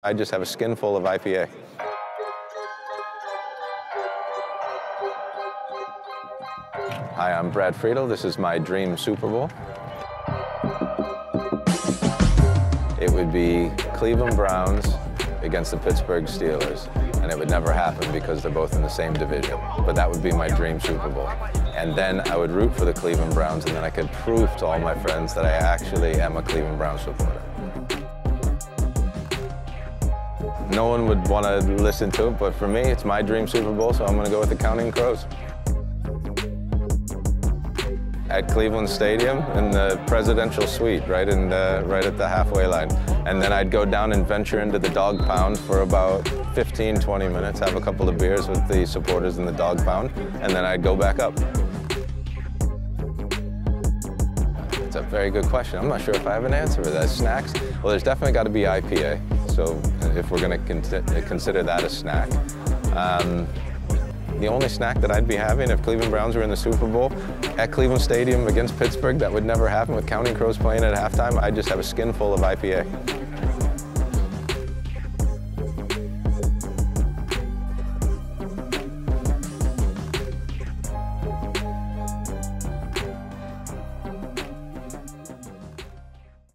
I just have a skin full of IPA. Hi, I'm Brad Friedel. This is my dream Super Bowl. It would be Cleveland Browns against the Pittsburgh Steelers. And it would never happen because they're both in the same division. But that would be my dream Super Bowl. And then I would root for the Cleveland Browns, and then I could prove to all my friends that I actually am a Cleveland Browns supporter. No one would want to listen to it, but for me, it's my dream Super Bowl, so I'm going to go with the Counting Crows at Cleveland Stadium in the presidential suite, right in the, right at the halfway line. And then I'd go down and venture into the dog pound for about 15, 20 minutes, have a couple of beers with the supporters in the dog pound, and then I'd go back up. It's a very good question. I'm not sure if I have an answer for that. Snacks? Well, there's definitely got to be IPA. So if we're going to consider that a snack. Um, the only snack that I'd be having if Cleveland Browns were in the Super Bowl at Cleveland Stadium against Pittsburgh, that would never happen with Counting Crows playing at halftime, I'd just have a skin full of IPA.